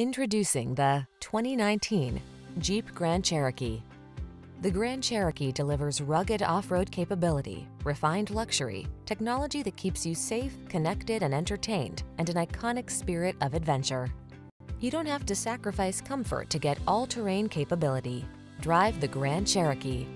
Introducing the 2019 Jeep Grand Cherokee. The Grand Cherokee delivers rugged off-road capability, refined luxury, technology that keeps you safe, connected, and entertained, and an iconic spirit of adventure. You don't have to sacrifice comfort to get all-terrain capability. Drive the Grand Cherokee.